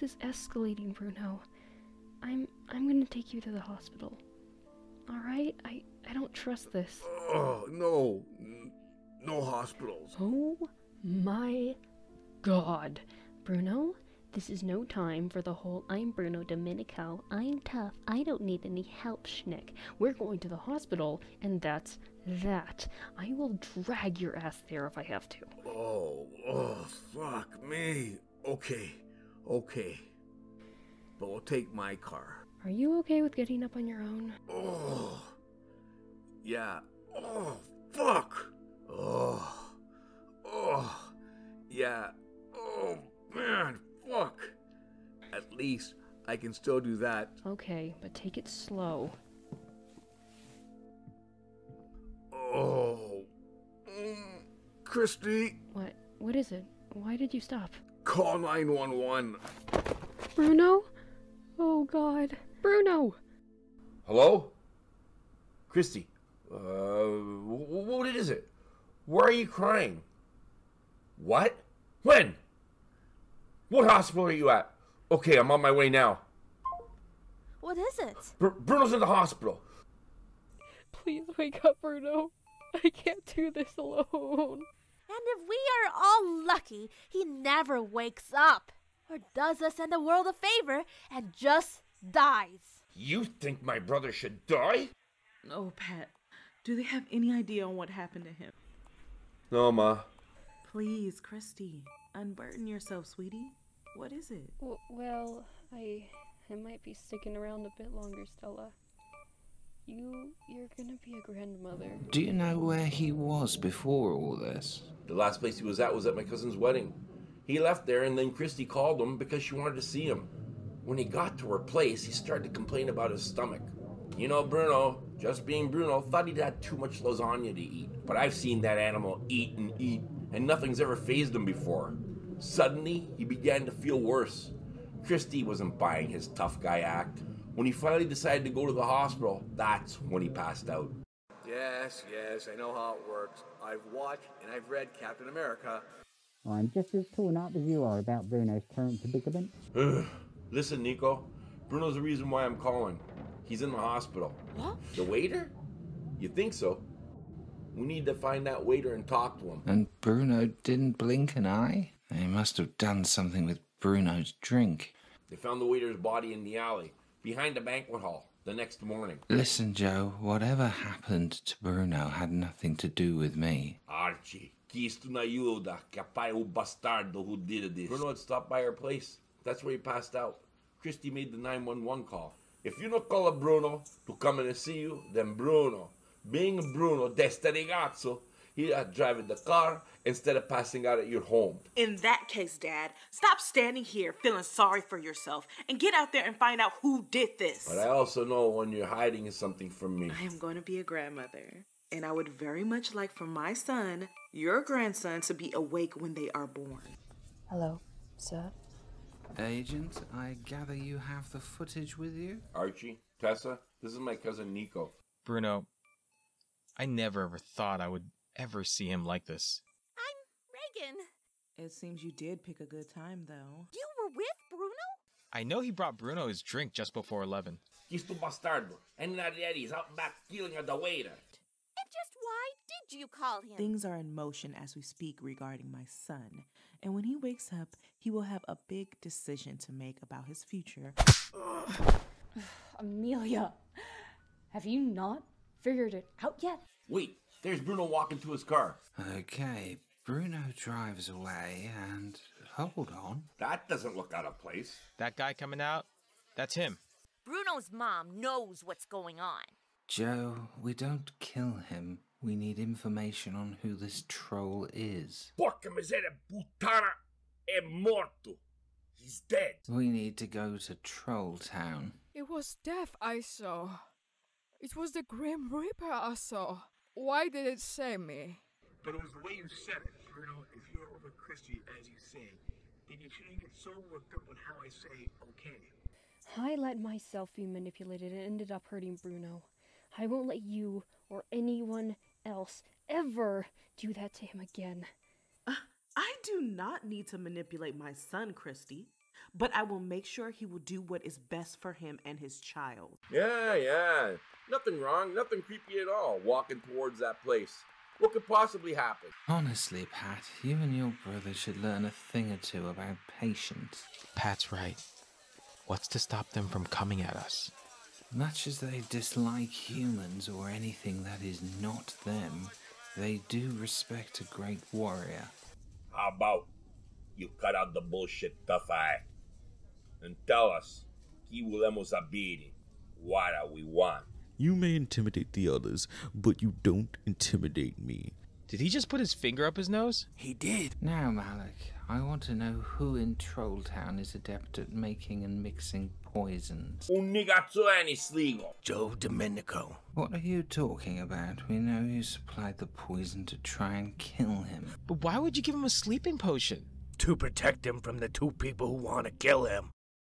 This is escalating, Bruno. I'm I'm gonna take you to the hospital. All right? I I don't trust this. Oh, no. No hospitals. Oh my god. Bruno, this is no time for the whole I'm Bruno Domenico, I'm tough, I don't need any help schnick. We're going to the hospital, and that's that. I will drag your ass there if I have to. Oh, oh, fuck me. Okay, okay. But we'll take my car. Are you okay with getting up on your own? Oh, yeah. Oh, fuck. Oh, oh, yeah. Oh, man, fuck. At least I can still do that. Okay, but take it slow. Oh, mm, Christy, What what is it? Why did you stop? Call 911. Bruno? Oh god. Bruno! Hello? Christy, uh, wh- wh- what is it? Why are you crying? What? When? What hospital are you at? Okay, I'm on my way now. What is it? Br- Bruno's in the hospital. Please wake up, Bruno. I can't do this alone. And if we are all lucky, he never wakes up. Or does us and the world a favor and just dies. You think my brother should die? Oh, Pat, do they have any idea on what happened to him? No, Ma. Please, Christy, unburden yourself, sweetie. What is it? W- well, I I might be sticking around a bit longer, Stella. You you're gonna be a grandmother. Do you know where he was before all this? The last place he was at was at my cousin's wedding. He left there and then Christy called him because she wanted to see him. When he got to her place, he started to complain about his stomach. You know, Bruno, just being Bruno, thought he'd had too much lasagna to eat. But I've seen that animal eat and eat, and nothing's ever fazed him before. Suddenly, he began to feel worse. Christy wasn't buying his tough guy act. When he finally decided to go to the hospital, that's when he passed out. Yes, yes, I know how it works. I've watched and I've read Captain America. I'm just as torn up as you are about Bruno's current predicament. Listen, Nico, Bruno's the reason why I'm calling. He's in the hospital. What? The waiter? You think so? We need to find that waiter and talk to him. And Bruno didn't blink an eye? They must have done something with Bruno's drink. They found the waiter's body in the alley, behind the banquet hall, the next morning. Listen, Joe, whatever happened to Bruno had nothing to do with me. Archie, chi sto in aiuta, che appare un bastardo who did this. Bruno had stopped by her place. That's where he passed out. Christy made the 911 call. If you don't call a Bruno to come in and see you, then Bruno, being Bruno, desta ragazzo, he had driving the car instead of passing out at your home. In that case, Dad, stop standing here feeling sorry for yourself and get out there and find out who did this. But I also know when you're hiding something from me. I am going to be a grandmother, and I would very much like for my son, your grandson, to be awake when they are born. Hello, sir. Agent, I gather you have the footage with you? Archie, Tessa, this is my cousin Nico. Bruno, I never ever thought I would ever see him like this. I'm Reagan. It seems you did pick a good time, though. You were with Bruno? I know he brought Bruno his drink just before 11. Chi sto bastardo? And that he's out back killing at the waiter. And just why did you call him? Things are in motion as we speak regarding my son, and when he wakes up, he will have a big decision to make about his future. Amelia, have you not figured it out yet? Wait, there's Bruno walking to his car. Okay, Bruno drives away and. Hold on. That doesn't look out of place. That guy coming out, that's him. Bruno's mom knows what's going on. Joe, we don't kill him. We need information on who this troll is. Porca miseria, puttana è morto. He's dead. We need to go to Troll Town. It was death I saw. It was the Grim Reaper I saw. Why did it save me? But it was the way you said it, Bruno. If you're over Christy, as you say, then you shouldn't get so worked up on how I say okay. I let myself be manipulated and ended up hurting Bruno. I won't let you or anyone else ever do that to him again. Uh, I do not need to manipulate my son, Christy. But I will make sure he will do what is best for him and his child. Yeah, yeah. Nothing wrong, nothing creepy at all, walking towards that place. What could possibly happen? Honestly, Pat, you and your brother should learn a thing or two about patience. Pat's right. What's to stop them from coming at us? Much as they dislike humans or anything that is not them, they do respect a great warrior. How about you cut out the bullshit, tough eye, and tell us, ¿qué volemos a? What we want? You may intimidate the others, but you don't intimidate me. Did he just put his finger up his nose? He did. Now, Malik, I want to know who in Trolltown is adept at making and mixing poisons. Un negazione sligo. Joe Domenico. What are you talking about? We know you supplied the poison to try and kill him. But why would you give him a sleeping potion? To protect him from the two people who want to kill him.